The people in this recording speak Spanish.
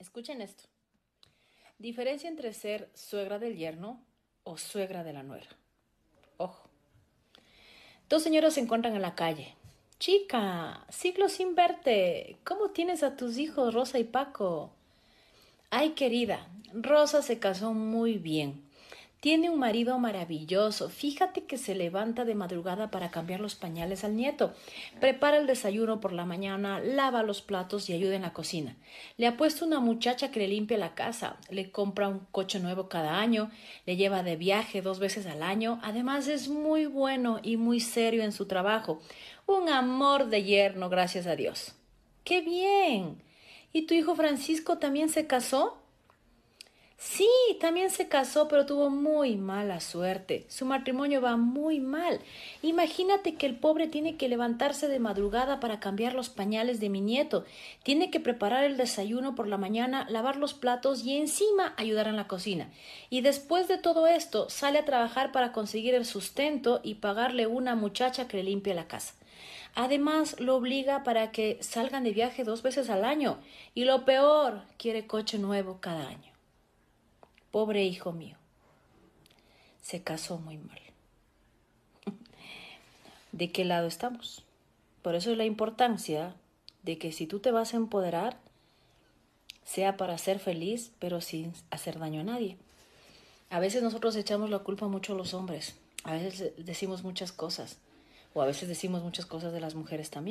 Escuchen esto. Diferencia entre ser suegra del yerno o suegra de la nuera. Ojo. Dos señoras se encuentran en la calle. Chica, siglos sin verte. ¿Cómo tienes a tus hijos Rosa y Paco? Ay, querida, Rosa se casó muy bien. Tiene un marido maravilloso. Fíjate que se levanta de madrugada para cambiar los pañales al nieto. Prepara el desayuno por la mañana, lava los platos y ayuda en la cocina. Le ha puesto una muchacha que le limpia la casa. Le compra un coche nuevo cada año. Le lleva de viaje dos veces al año. Además es muy bueno y muy serio en su trabajo. Un amor de yerno, gracias a Dios. ¡Qué bien! ¿Y tu hijo Francisco también se casó? También se casó, pero tuvo muy mala suerte. Su matrimonio va muy mal. Imagínate que el pobre tiene que levantarse de madrugada para cambiar los pañales de mi nieto. Tiene que preparar el desayuno por la mañana, lavar los platos y encima ayudar en la cocina. Y después de todo esto, sale a trabajar para conseguir el sustento y pagarle una muchacha que le limpie la casa. Además, lo obliga para que salgan de viaje dos veces al año. Y lo peor, quiere coche nuevo cada año. Pobre hijo mío, se casó muy mal. ¿De qué lado estamos? Por eso es la importancia de que si tú te vas a empoderar, sea para ser feliz, pero sin hacer daño a nadie. A veces nosotros echamos la culpa mucho a los hombres, a veces decimos muchas cosas, o a veces decimos muchas cosas de las mujeres también.